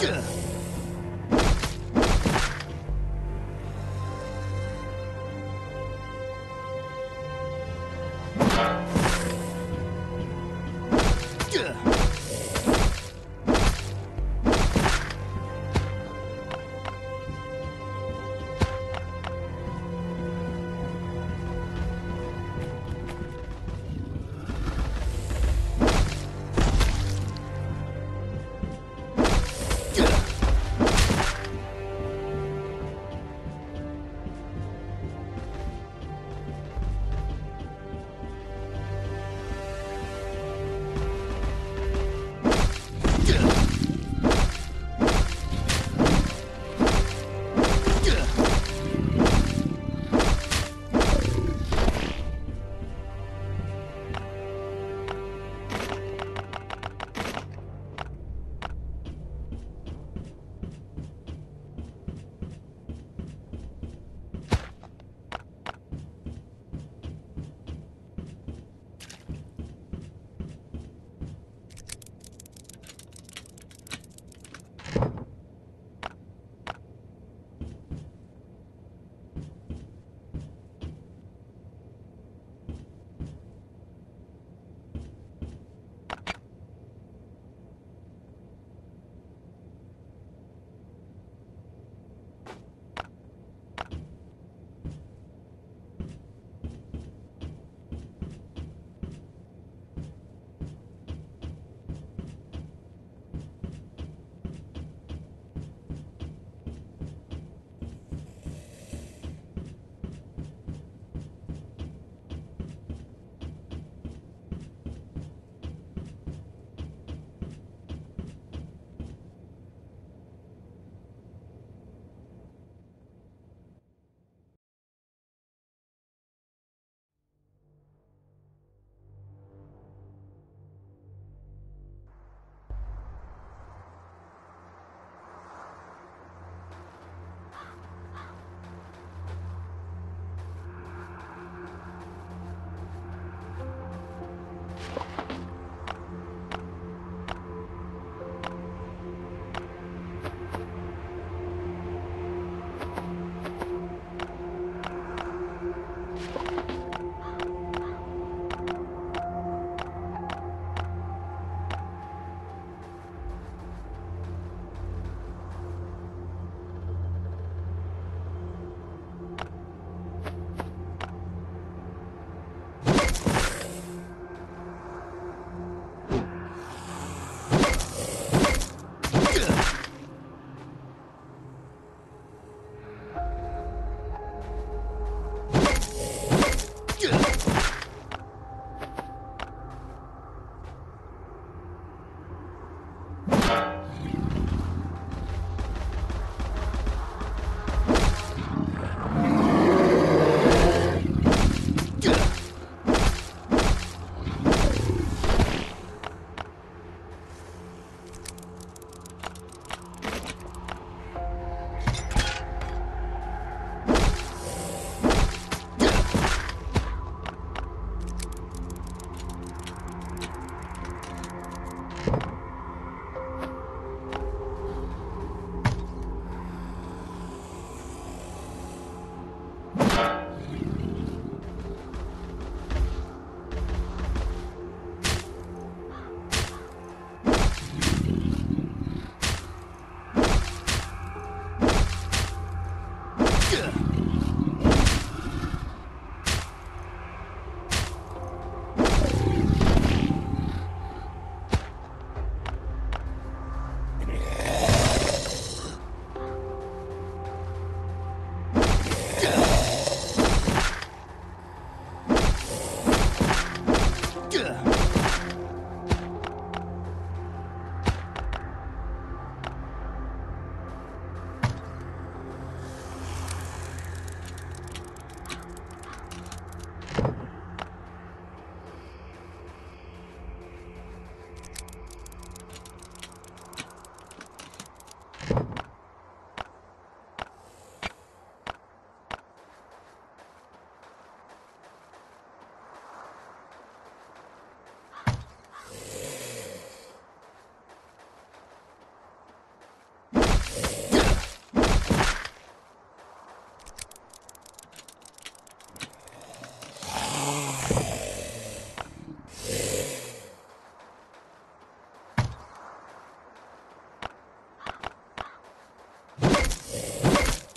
Duh.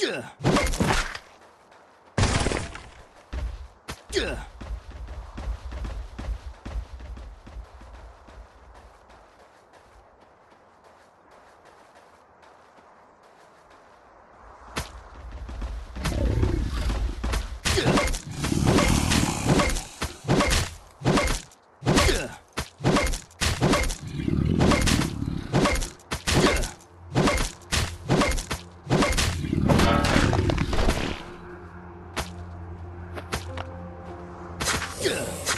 Yeah. Duh. Ugh.